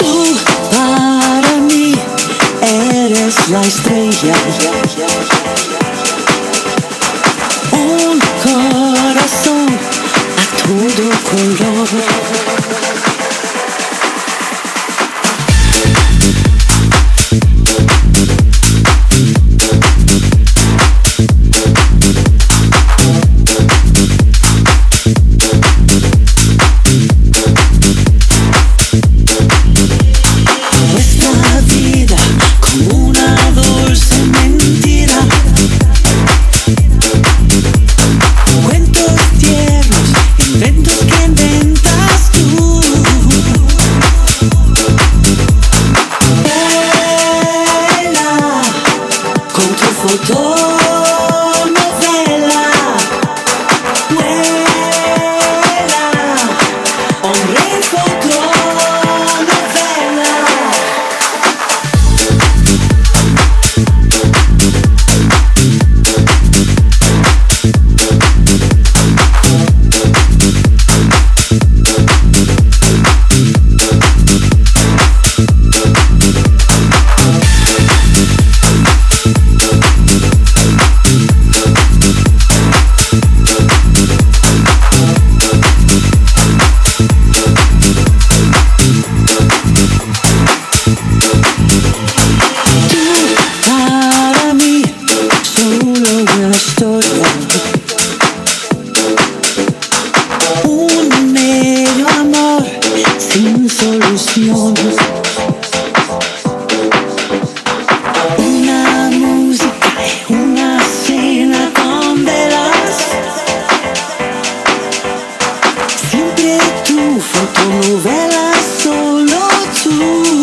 Tú para mí eres la estrella. Un corazón a todo color. era solo tú.